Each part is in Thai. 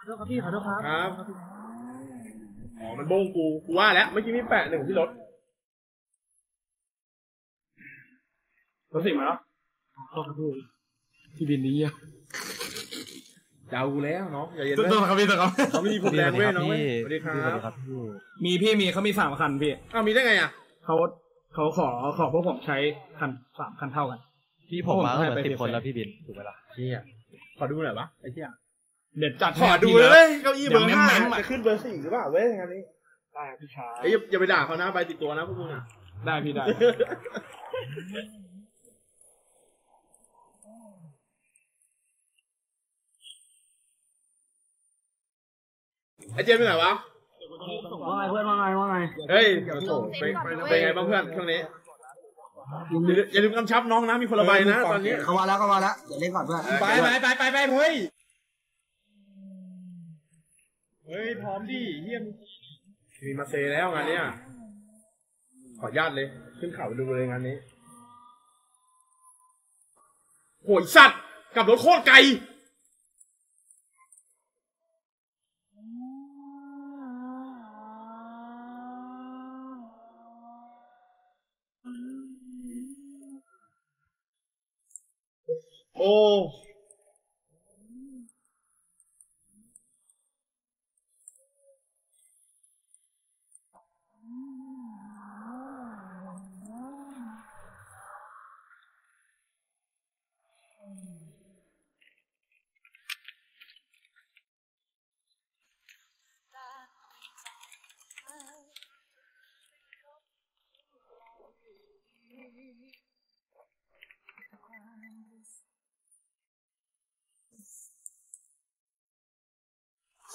ขอโทษครับพี่ขอโทษครับครับ อ๋อ มันโบงกู กูว่าแล้ว เมื่อกี้มีแปะหนึ่งที่รถรถสิมาแล้วขอโทษครับพี่พี่บินดีอะเดากูแล้วน้องอย่าเย็นตัวเว้ยครับพี่ตัวครับเขาไม่มีผมแดงเว้ยน้องเว้ยสวัสดีคสวัสรัดีบครับพี่มีพี่มีเขามีสามคันพี่ อ้าวมีได้ไงอะเขาเขาขอขอพวกผมใช้คันสามคันเท่ากัน พี่ผมมาก็เหมือนให้ไปสิบคนเฟรแล้วพี่บินถูกไหมล่ะเชี่ยขอดูหน่อยวะไอ้เชี่ย เด็ดจัดขอดูให้เลพี่ยเก้าอี้เบอร์เดี๋ยวห้าเม้มๆอะจะขึ้นเบอร์สี่หรือเปล่าเว้ยงานนี้ได้ครับพี่ชายเอ้ยอย่าอย่าไปด่าเขานะใบติดตัวนะพวกมึงอะได้พี่ได้ไอ้เจมส์ไปไหนวะว่าไงเพื่อนว่าไงว่าไง เฮ้ยโอ้โหเป็นเป็นไงบ้างเพื่อนช่วงนี้อย่าลืมอย่าลืมกำชับน้องนะมีคนละใบนะตอนนี้เขามาแล้วเขามาแล้วเดี๋ยวเล่นก่อนเพื่อนไปไปไปไปไปเฮ้ย เฮ้ย พร้อมดิเยี่ยมมีมาเซแล้วงานเนี้ย ขออนุญาตเลย ขึ้นเขาดูเลยงานนี้โหยสัตว์ กับรถโคตรไกล โอ้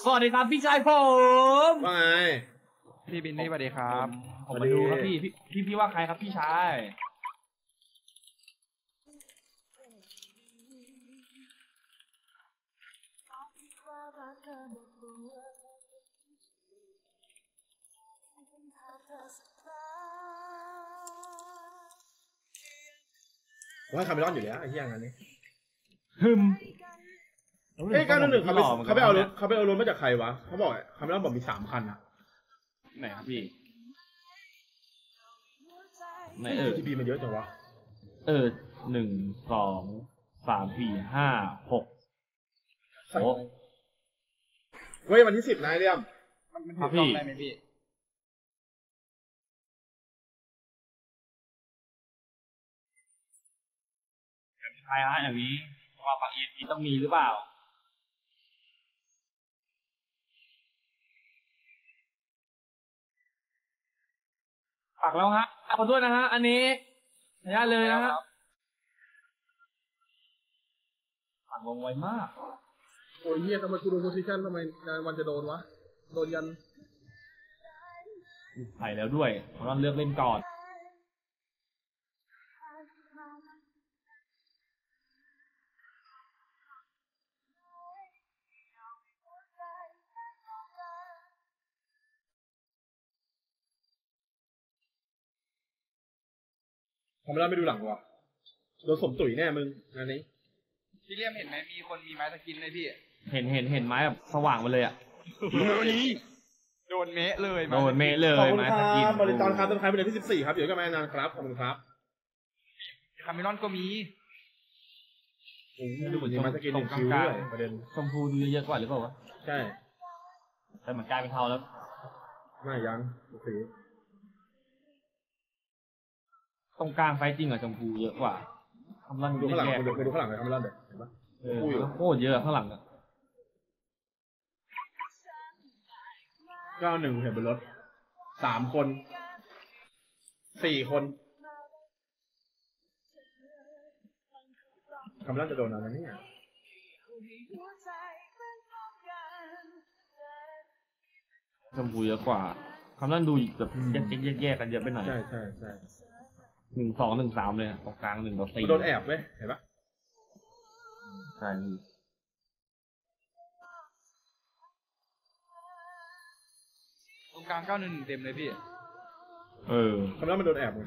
สวัสดีครับพี่ชายผมว่าไง พี่บินนี่สวัสดีครับ ผมมาดูครับพี่พี่พี่พี่ว่าใครครับพี่ชาย ผมให้คาเมรอนอยู่แล้วไอ้เหี้ยงานนี้ฮึมเอ้ยเก้าหนึ่งหนึ่งเขาไปหล่อหมือนกันเขาไปเอารถเขาไปเอารถมาจากใครวะเขาบอกคาเมรอนบอกมีสามคันนะไหนครับพี่ไหนเออทีบีมันเยอะจังวะเออหนึ่งสองสามสี่ห้าหกโอ้เว้ยวันที่สิบนายเรียมครับพี่ ใครฮะอย่างนี้ว่าปักเอ็นนี้ต้องมีหรือเปล่าปักแล้วฮะขอโทษนะฮะ อันนี้ขออนุญาตเลยนะฮะปักลงไวมาก โอ้ยเหี้ยทำไมกูโดนโพซิชั่นทำไมงานวันจะโดนวะ โดนยันใส่แล้วด้วยเพราะเราเลือกเล่นก่อน คาเมรอนไม่ดูหลังวะโดนสมตุ๋ยแน่มึงงานนี้ พี่เลี่ยมเห็นไหมมีคนมีไม้สกินเลยพี่ เห็นเห็นเห็นไม้แบบสว่างมาเลยอะโดนเมะเลยโดนเมะเลยขอบคุณไม้คสรักินบ บริจาคครับต้นคายเป็นเดือนที่สิบสี่ครับ เดี๋ยวกันมานานครับขอบคุณครับคาเมรอนก็มี โอ้ยดูเหมือนจะมาสกินหนึ่งคิวด้วยประเด็น ชมพูดูเยอะกว่าหรือเปล่าวะ ใช่แต่เหมือนกลายเป็นเทาแล้ว ไม่ยังโอเค ตรงกลางไฟจริงอะชมพูเยอะกว่าคำลังดูข้างหลังแยกไปดูไปดูข้างหลังเลยคาเมรอนเด็กเห็นปะ เออคู่อยู่ โคตรเยอะข้างหลังอะเก้าหนึ่งเห็นบนรถสามคนสี่คนคาเมรอนจะโดนอะไรเนี่ยชมพูเยอะกว่าคำนั้นดูแบบแยกแยกแยกกันเยอะไปหน่อย ใช่ใช่ใช่ หนึ่งสองหนึ่งสามเลยอะตรงกลางหนึ่งต่อสี่โดนแอบเว้ยเห็นปะใช่พี่ตรงกลางเก้าหนึ่งเต็มเลยพี่เออคาเมรอนมันโดนแอบไง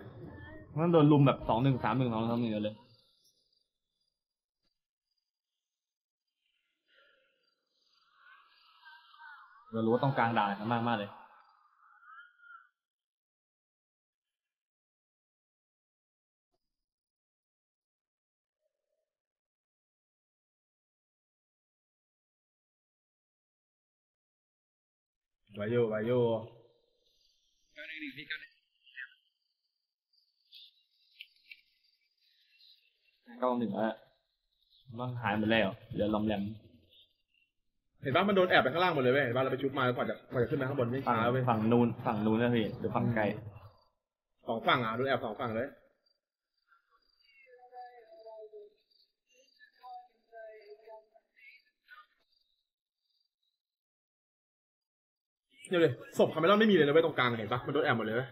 มันโดนลุมแบบสองหนึ่งสามหนึ่งสองสามหนึ่งเลยคเรารู้ว่าต้องกลางด่านกันมากมากๆเลย ไวโยไวโยเก้าหนึ่งหนึ่งพี่เก้าหนึ่งเก้าหนึ่งแล้วมันหายหมดแล้วเหลือลอมแหลมเห็นป่ะมันโดนแอบไปข้างล่างหมดเลยเว้ยเห็นป่ะเราไปชุบมาแล้วกว่าจะกว่าจะขึ้นมาข้างบนไม่ฝั่งช้าเว้ยฝั่งนู้นฝั่งนู้นนะพี่หรือฝั่งไกลสองฝั่งอะโดนแอบสองฝั่งเลย เนี่ยเลยศพคาเมลอนไม่มีเลยนะเว้ยตรงกลางเห็นปะมันโดนแอบหมดเลยเว้ย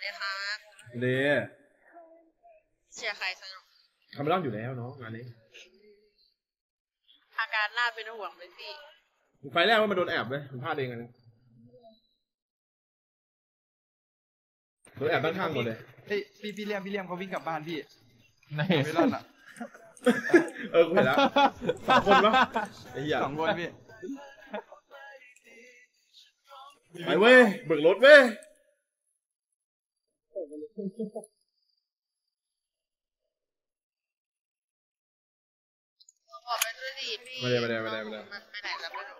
สวัสดีครับเดเชียร์ใครสนุกคาเมลอนอยู่แล้วเนาะงานนี้อาการน่าเป็นห่วงเลยพี่ไฟแรกว่ามันโดนแอบเลยมันพลาดเองอันนี้โดนแอบด้านข้างหมดเลยเฮ้ยพี่พี่เลี่ยมพี่เลี่ยมเขาวิ่งกลับบ้านพี่นี่ไม่รอดอะเออกูเห็นแล้วสองคนปะไอ้เหี้ยสองคนพี่ไปเว้ยเบิกรถเว้ย บอกไปด้วยดิพี่ไม่ได้ไม่ได้ไม่ได้ไม่ได้ ไม่ไหนแล้วไม่รู้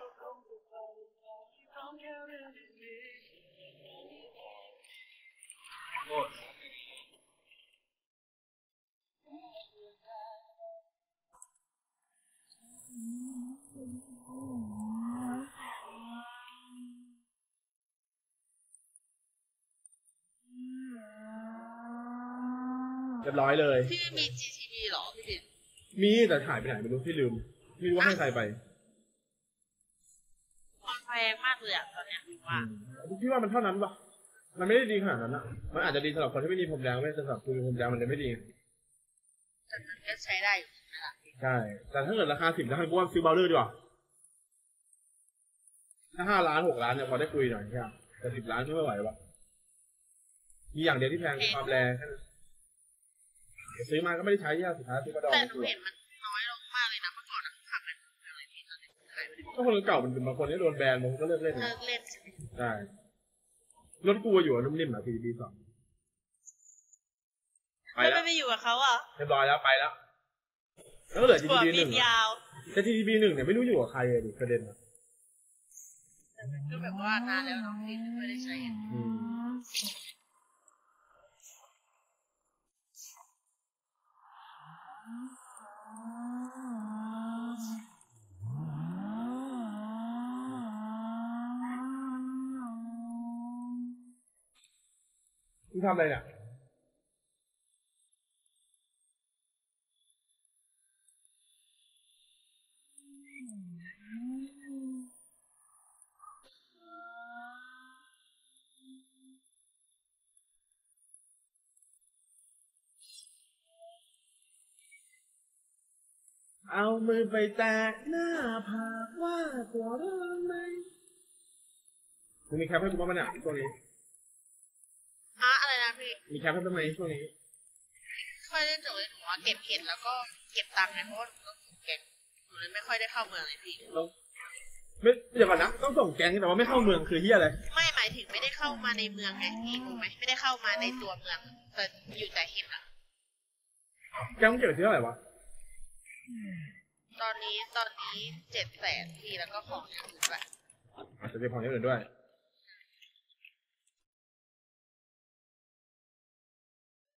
เรียบร้อยเลย พี่ไม่มี GTV หรอพี่บินมีแต่หายไปไหนไม่รู้พี่ลืม ไม่รู้ว่าให้ใครไปมันแพงมากเลยอะตอนเนี้ยว่าพี่ว่ามันเท่านั้นปะมันไม่ได้ดีขนาดนั้นอะมันอาจจะดีสำหรับคนที่ไม่มีผมแดงไม่สำหรับคุณมีผมแดงมันเลยไม่ดีแต่มันก็ใช้ได้อยู่นะคะใช่ แต่ถ้าเกิดราคาสิบแล้วให้กูว่าซื้อเบลเลอร์ดีกว่าถ้าห้าล้านหกล้านเนี่ยพอได้คุยหน่อยใช่ไหมแต่สิบล้านไม่ไหววะมีอย่างเดียวที่แพงคือความแรงแค่นั้นแต่ ซื้อมาก็ไม่ได้ใช้ยากสุดท้ายซื้อกระดองแต่ไม่หนูถูกเห็นมันน้อยลงมากเลยนะเมื่อก่อนอะทำเป็นอะไรพี่ตอนนี้หายไปไหนถ้าคนเก่ามันเป็นบางคนที่โดนแบนบางคนก็เลิกเล่นเลินะกเล่นใช่ไหมใช่รถกูอยู่อะนุ่มนิ่มอะพีดีสองไปไม่แล้วไปอยู่กับเขาอะเรียบร้อยแล้วไปแล้วแล้วก็เหลือหัว GTB หบินึ่นงยาวแต่ GTB หนึ่งเนี่ยไม่รู้อยู่กับใครเลยดิประเด็นอะแต่มันก็แบบว่านานแล้วเน้องพี่ไม่ได้ใช้ ทำอะไรเนี่ยเอามือไปแตะหน้าผากว่าตัวเรื่องไหมมึงมีแคปให้กูบ้างปะเนี่ยช่วนี้ มีแคปให้บ้างไหมช่วงนี้ค่อยได้จบเลยหนูว่าเก็บเห็ดแล้วก็เก็บตังค์ไงเพราะว่าหนูต้องเก็บหนูเลยไม่ค่อยได้เข้าเมืองเลยพี่เราไม่เดี๋ยวก่อนนะต้องส่งแก๊งแต่ว่าไม่เข้าเมืองคือเฮียอะไรไม่หมายถึงไม่ได้เข้ามาในเมืองไงพี่ถูกไหมไม่ได้เข้ามาในตัวเมืองแต่อยู่แต่เห็ดอะแก๊งมึงเก็บที่เท่าไหร่วะตอนนี้ตอนนี้เจ็ดแสนพี่แล้วก็ของอย่างอื่นด้วยอาจจะเป็นของอย่างอื่นด้วย